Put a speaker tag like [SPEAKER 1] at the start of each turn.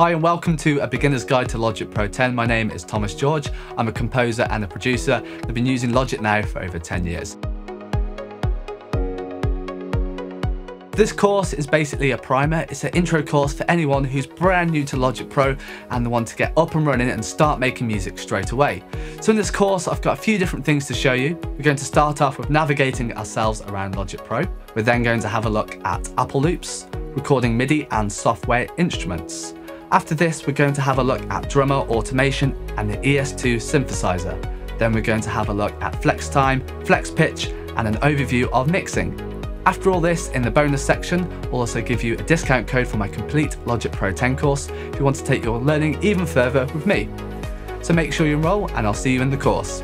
[SPEAKER 1] Hi and welcome to A Beginner's Guide to Logic Pro 10. My name is Tomas George. I'm a composer and a producer. I've been using Logic now for over 10 years. This course is basically a primer. It's an intro course for anyone who's brand new to Logic Pro and they want to get up and running and start making music straight away. So in this course, I've got a few different things to show you. We're going to start off with navigating ourselves around Logic Pro. We're then going to have a look at Apple Loops, recording MIDI and software instruments. After this, we're going to have a look at drummer automation and the ES2 synthesizer. Then we're going to have a look at flex time, flex pitch, and an overview of mixing. After all this, in the bonus section, we'll also give you a discount code for my complete Logic Pro 10 course if you want to take your learning even further with me. So make sure you enroll and I'll see you in the course.